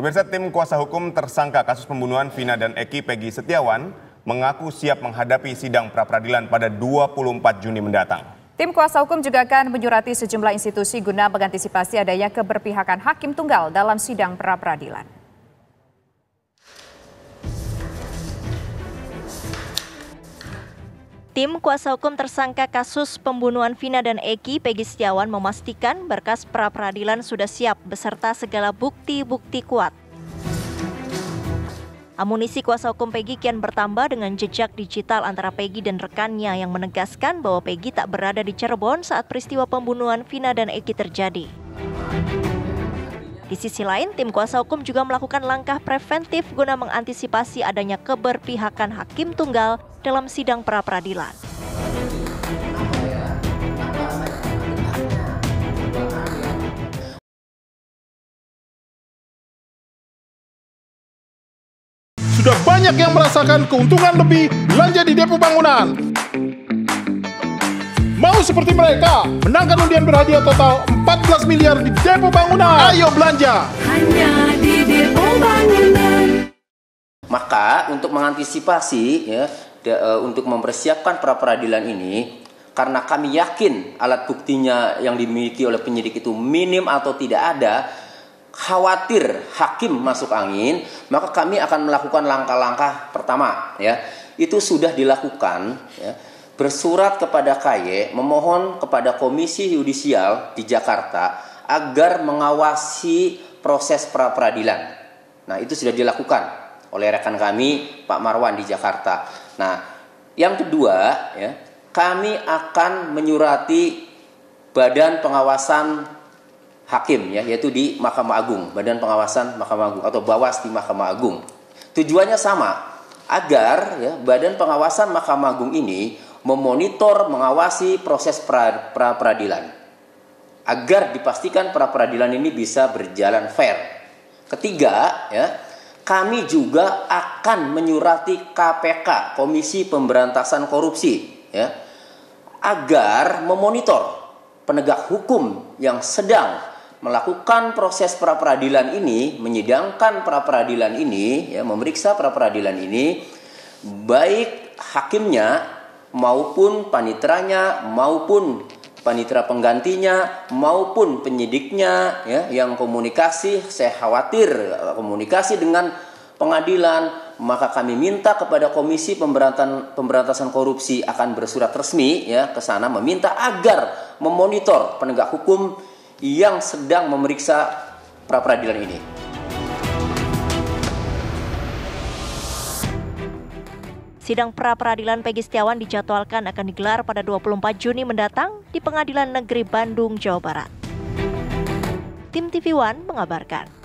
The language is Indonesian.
Pemirsa tim kuasa hukum tersangka kasus pembunuhan Vina dan Eki Pegi Setiawan mengaku siap menghadapi sidang pra-peradilan pada 24 Juni mendatang. Tim kuasa hukum juga akan menyurati sejumlah institusi guna mengantisipasi adanya keberpihakan hakim tunggal dalam sidang pra-peradilan. Tim kuasa hukum tersangka kasus pembunuhan Vina dan Eki, Pegi Setiawan memastikan berkas pra-peradilan sudah siap beserta segala bukti-bukti kuat. Amunisi kuasa hukum Pegi kian bertambah dengan jejak digital antara Pegi dan rekannya yang menegaskan bahwa Pegi tak berada di Cirebon saat peristiwa pembunuhan Vina dan Eki terjadi. Di sisi lain, tim kuasa hukum juga melakukan langkah preventif guna mengantisipasi adanya keberpihakan hakim tunggal dalam sidang pra-peradilan. Sudah banyak yang merasakan keuntungan lebih belanja di depo bangunan. Mau seperti mereka, menangkan undian berhadiah total 14 miliar di Depo Bangunan. Ayo belanja. Hanya di Depo Bangunan. Maka untuk mengantisipasi ya de, uh, untuk mempersiapkan pra peradilan ini karena kami yakin alat buktinya yang dimiliki oleh penyidik itu minim atau tidak ada khawatir hakim masuk angin maka kami akan melakukan langkah-langkah pertama ya itu sudah dilakukan ya bersurat kepada KY memohon kepada Komisi Yudisial di Jakarta agar mengawasi proses pra peradilan. Nah, itu sudah dilakukan oleh rekan kami Pak Marwan di Jakarta. Nah, yang kedua ya, kami akan menyurati Badan Pengawasan Hakim ya, yaitu di Mahkamah Agung, Badan Pengawasan Mahkamah Agung atau Bawas di Mahkamah Agung. Tujuannya sama, agar ya Badan Pengawasan Mahkamah Agung ini memonitor, mengawasi proses pra, pra peradilan agar dipastikan pra peradilan ini bisa berjalan fair. Ketiga, ya, kami juga akan menyurati KPK, Komisi Pemberantasan Korupsi, ya, agar memonitor penegak hukum yang sedang melakukan proses pra peradilan ini, menyidangkan pra peradilan ini, ya, memeriksa pra peradilan ini, baik hakimnya maupun panitranya maupun panitra penggantinya maupun penyidiknya ya yang komunikasi saya khawatir komunikasi dengan pengadilan maka kami minta kepada Komisi Pemberantasan Pemberantasan Korupsi akan bersurat resmi ya ke sana meminta agar memonitor penegak hukum yang sedang memeriksa pra peradilan ini. Sidang pra-peradilan Pegi Setiawan dijadwalkan akan digelar pada 24 Juni mendatang di Pengadilan Negeri Bandung, Jawa Barat. Tim TV One mengabarkan.